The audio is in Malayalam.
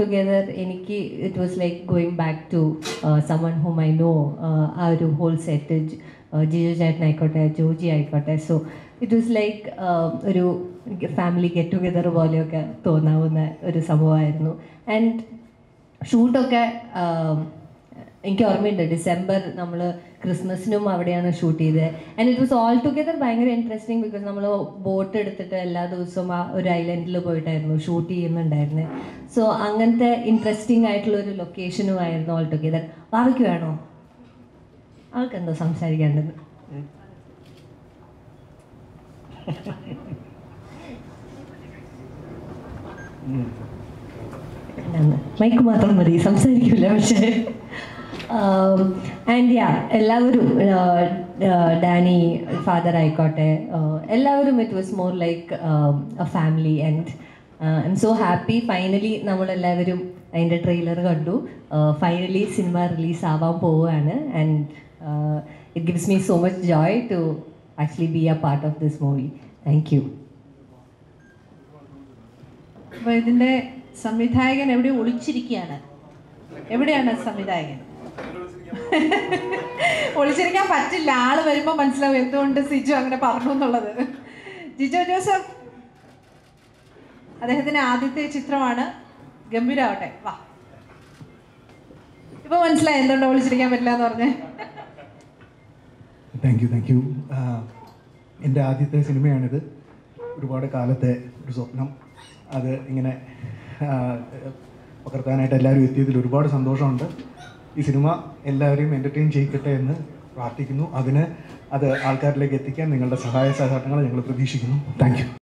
ടുഗെദർ എനിക്ക് it was like going back to someone home I know ആ ഒരു ഹോൾ സെറ്റ് ജിജു ചേട്ടനായിക്കോട്ടെ ജോജി ആയിക്കോട്ടെ. സോ ഇറ്റ് വാസ് ലൈക്ക് ഒരു ഫാമിലി ഗെറ്റ് ടുഗെദർ പോലെയൊക്കെ തോന്നാവുന്ന ഒരു സംഭവമായിരുന്നു. ആൻഡ് ഷൂട്ടൊക്കെ എനിക്ക് ഓർമ്മയുണ്ട്. ഡിസംബർ നമ്മൾ ക്രിസ്മസിനും അവിടെയാണ് ഷൂട്ട് ചെയ്തത്. And it was all together ഭയങ്കര ഇൻട്രസ്റ്റിംഗ് ബിക്കോസ് നമ്മൾ ബോട്ട് എടുത്തിട്ട് എല്ലാ ദിവസവും ആ ഒരു ഐലൻഡിൽ പോയിട്ടായിരുന്നു ഷൂട്ട് ചെയ്യുന്നുണ്ടായിരുന്നത് സോ അങ്ങനത്തെ ഇൻട്രസ്റ്റിംഗ് ആയിട്ടുള്ള ഒരു ലൊക്കേഷനും ആയിരുന്നു ഓൾ ടുഗെദർ വാവയ്ക്ക് വേണോ? ആൾക്ക് എന്തോ സംസാരിക്കേണ്ടത് മൈക്ക് മാത്രം മതി. സംസാരിക്കില്ല പക്ഷേ. ആൻഡ് യാ എല്ലാവരും ഡാനി ഫാദർ ആയിക്കോട്ടെ എല്ലാവരും it was more like a family and I'm so happy finally നമ്മളെല്ലാവരും അതിന്റെ ട്രെയിലർ കണ്ടു. ഫൈനലി സിനിമ റിലീസ് ആവാൻ പോവുകയാണ്. And it gives me so much joy to actually be a part of this movie thank you അപ്പോൾ ഇതിന്റെ സംവിധായകൻ എവിടെ ഒളിച്ചിരിക്കുകയാണ്? എവിടെയാണ് സംവിധായകൻ? ഒളിച്ചിരിക്കാൻ പറ്റില്ല. ആൾ വരുമ്പോൾ മനസ്സിലാവും എന്തുകൊണ്ട് സിജു അങ്ങനെ പറഞ്ഞു എന്നുള്ളത്. ജിജോ ജോസഫ്. അദ്ദേഹത്തിന്റെ ആദ്യത്തെ ചിത്രമാണ് ഗംഭീരാവട്ടെ. വാ. ഇപ്പൊ മനസ്സിലായി എന്തുകൊണ്ട് ഒളിച്ചിരിക്കാൻ പറ്റില്ല എന്ന് പറഞ്ഞേ താങ്ക് യു താങ്ക് യു എന്റെ ആദ്യത്തെ സിനിമയാണിത്. ഒരുപാട് കാലത്തെ ഒരു സ്വപ്നം. അത് ഇങ്ങനെ പകർത്താനായിട്ട് എല്ലാവരും എത്തിയതിൽ ഒരുപാട് സന്തോഷമുണ്ട്. ഈ സിനിമ എല്ലാവരെയും എന്റർടൈൻ ചെയ്യിക്കട്ടെ എന്ന് പ്രാർത്ഥിക്കുന്നു. അതിന് അത് ആൾക്കാരിലേക്ക് എത്തിക്കാൻ നിങ്ങളുടെ സഹായ സഹകരണങ്ങൾ ഞങ്ങൾ പ്രതീക്ഷിക്കുന്നു. താങ്ക്